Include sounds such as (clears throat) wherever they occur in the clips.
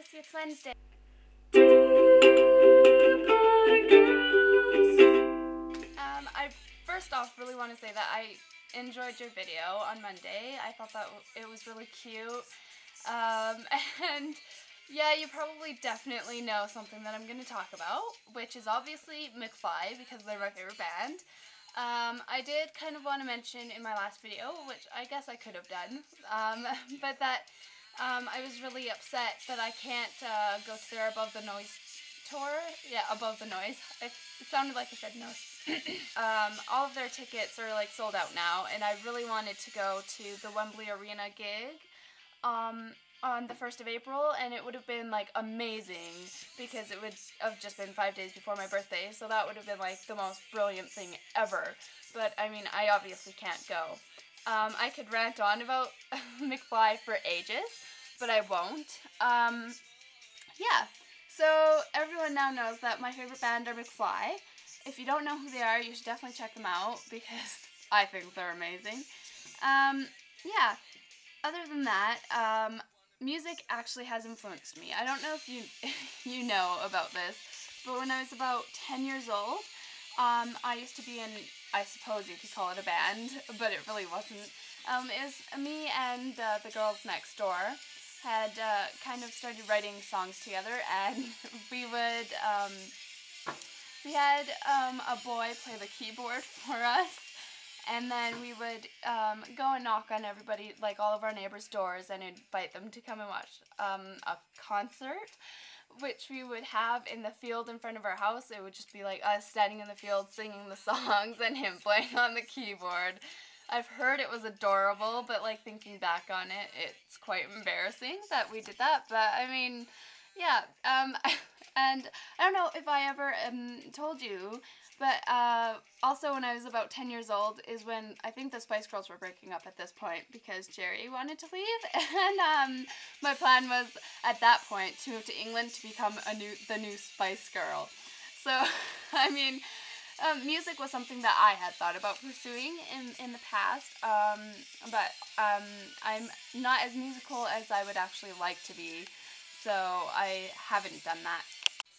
It's Wednesday. Um, I first off really want to say that I enjoyed your video on Monday. I thought that it was really cute. Um, (laughs) and yeah, you probably definitely know something that I'm going to talk about, which is obviously McFly because they're my favorite band. Um, I did kind of want to mention in my last video, which I guess I could have done, um, (laughs) but that um, I was really upset that I can't uh, go to their Above the Noise tour. Yeah, Above the Noise. It, sounded like I said noise. (clears throat) um, all of their tickets are like sold out now, and I really wanted to go to the Wembley Arena gig. Um, on the 1st of April and it would have been like amazing because it would have just been five days before my birthday so that would have been like the most brilliant thing ever but I mean I obviously can't go. Um, I could rant on about (laughs) McFly for ages but I won't. Um, yeah so everyone now knows that my favorite band are McFly. If you don't know who they are you should definitely check them out (laughs) because I think they're amazing. Um, yeah other than that, um, music actually has influenced me. I don't know if you (laughs) you know about this, but when I was about 10 years old, um, I used to be in, I suppose you could call it a band, (laughs) but it really wasn't. Um, it was me and uh, the girls next door had uh, kind of started writing songs together, and (laughs) we would, um, we had um, a boy play the keyboard (laughs) for us, and then we would um, go and knock on everybody, like all of our neighbors' doors, and invite them to come and watch um, a concert, which we would have in the field in front of our house. It would just be like us standing in the field singing the (laughs) songs and him playing on the keyboard. I've heard it was adorable, but like thinking back on it, it's quite embarrassing that we did that. But I mean, yeah. Um, (laughs) and I don't know if I ever um, told you but uh, also, when I was about 10 years old, is when I think the Spice Girls were breaking up at this point because Geri wanted to leave, (laughs) and um, my plan was at that point to move to England to become a new the new Spice Girl. So, (laughs) I mean, um, music was something that I had thought about pursuing in in the past, um, but um, I'm not as musical as I would actually like to be, so I haven't done that.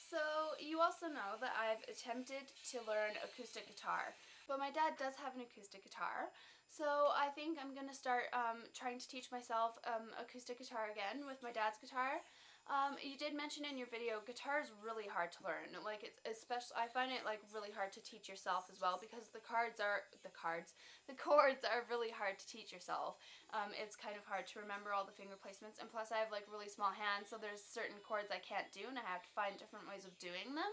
So you also know that I've attempted to learn acoustic guitar, but my dad does have an acoustic guitar, so I think I'm going to start um, trying to teach myself um, acoustic guitar again with my dad's guitar. Um, you did mention in your video, guitar is really hard to learn. Like it's especially, I find it like really hard to teach yourself as well because the cards are the cards, (laughs) the chords are really hard to teach yourself. Um, it's kind of hard to remember all the finger placements, and plus I have like really small hands, so there's certain chords I can't do, and I have to find different ways of doing them.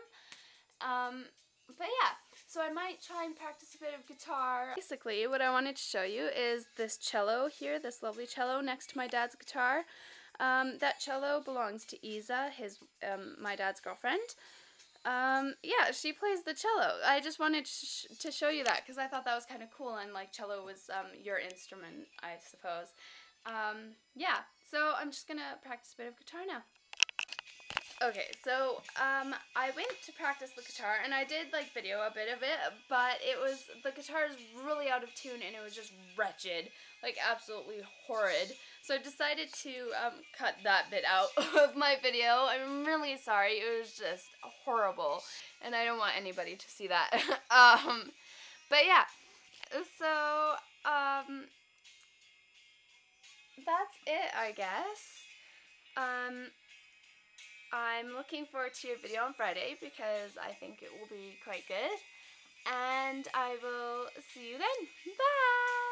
Um, but yeah, so I might try and practice a bit of guitar. Basically, what I wanted to show you is this cello here, this lovely cello next to my dad's guitar. Um, that cello belongs to Isa, his um, my dad's girlfriend. Um, yeah, she plays the cello. I just wanted to, sh to show you that because I thought that was kind of cool and like cello was um, your instrument, I suppose. Um, yeah, so I'm just gonna practice a bit of guitar now. Okay, so um, I went to practice the guitar and I did like video a bit of it, but it was the guitar is really out of tune and it was just wretched, like absolutely horrid. So I decided to um, cut that bit out (laughs) of my video. I'm really sorry, it was just horrible, and I don't want anybody to see that. (laughs) um, but yeah, so um, that's it, I guess. Um, I'm looking forward to your video on Friday because I think it will be quite good. And I will see you then. Bye!